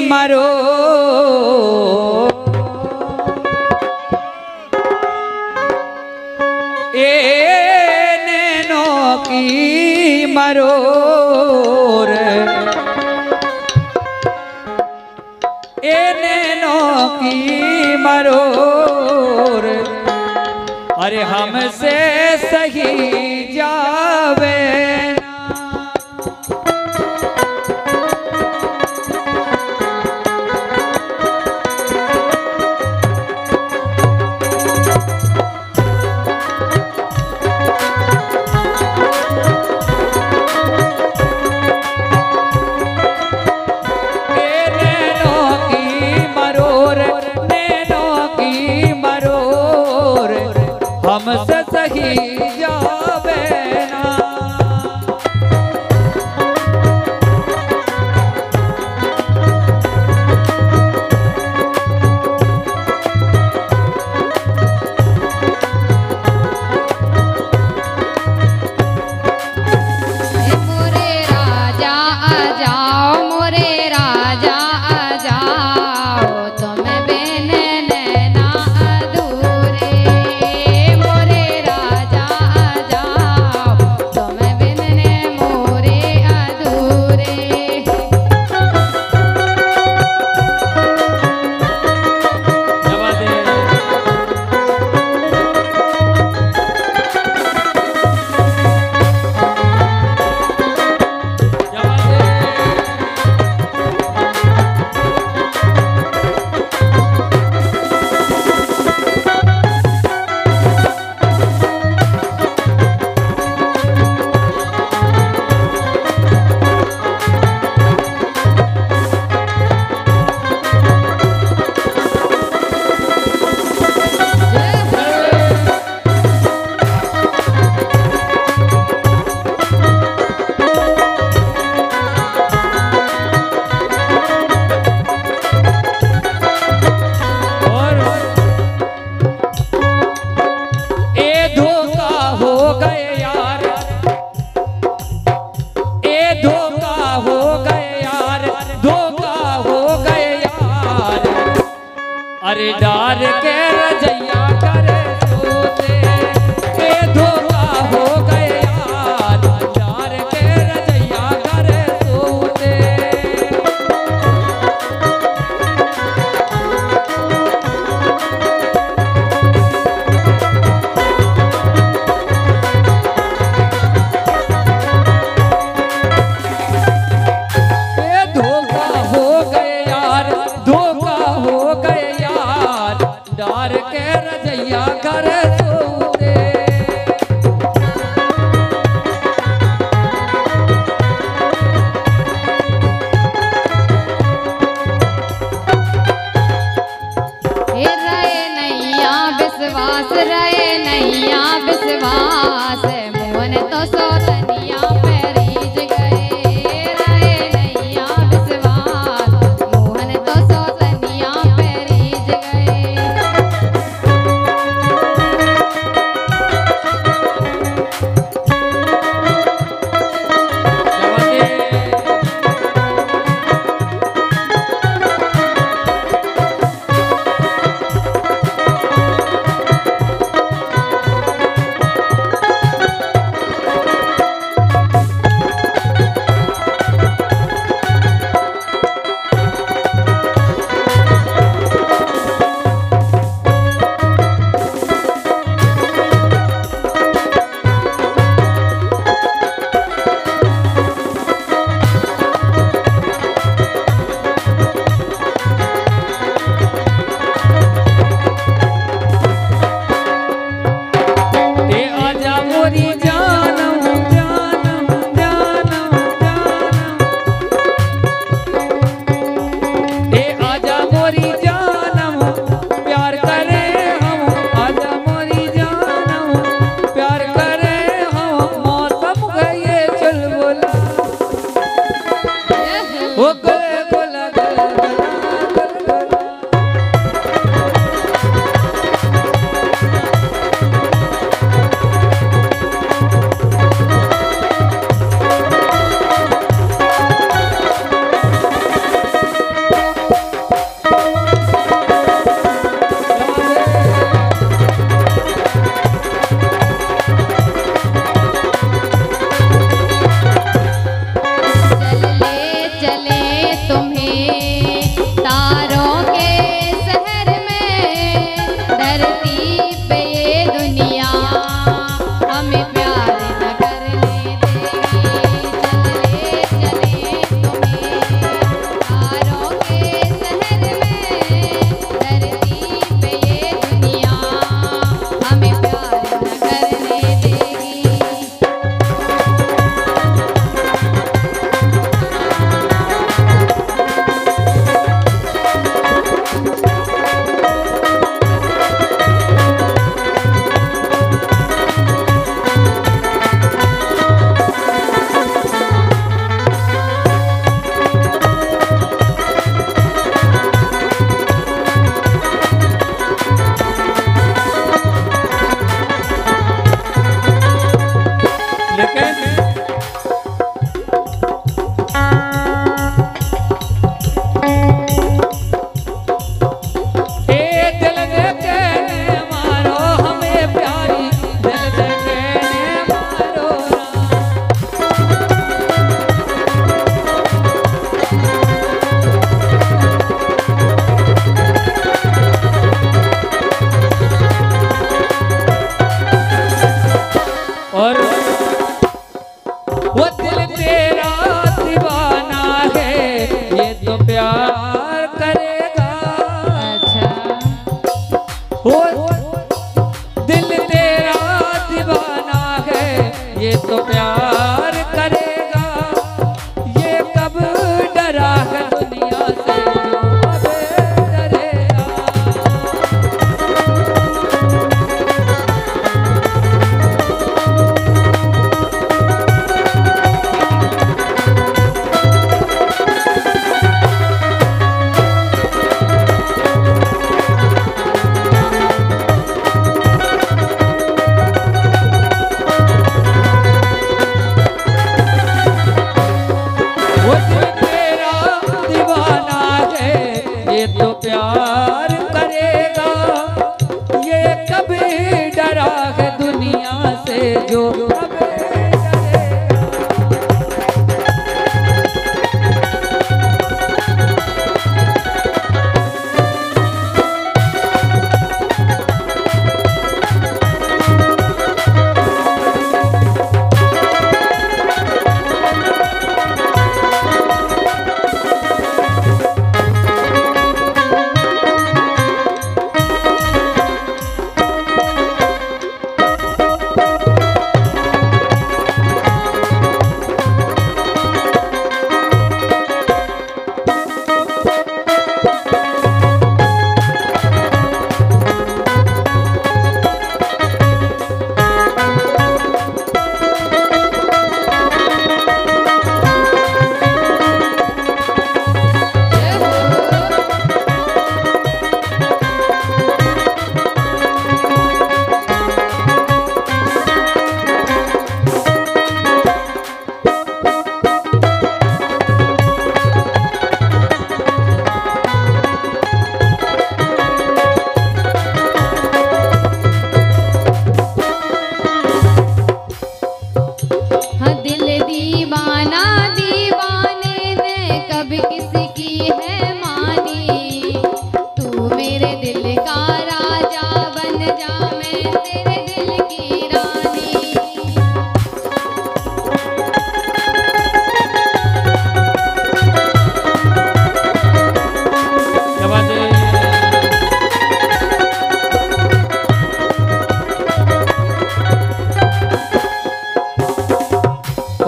मरो। ए नो की मरो नो की मरो अरे हमसे सही डर के रजैया कर। Marita.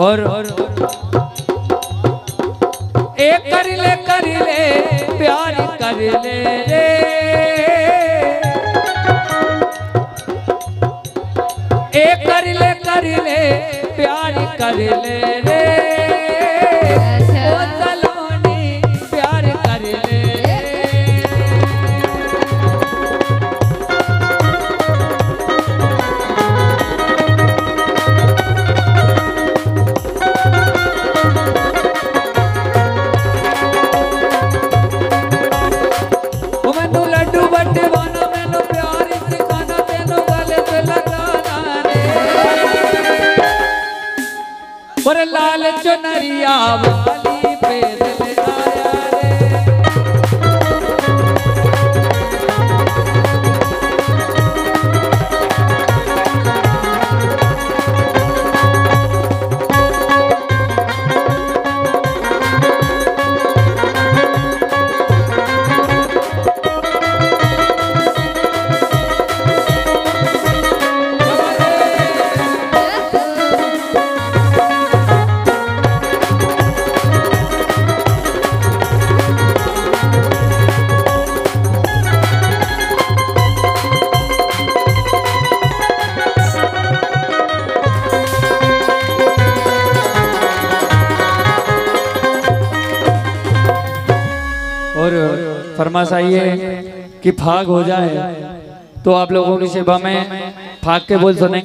और एक कर ले कर ले, प्यार कर ले रे। एक कर ले कर ले, प्यार कर ले रे। लाल चुनरिया वाली पे फरमाश आई है कि फाग हो जाए तो आप लोगों की सेवा में फाग के बोल सुने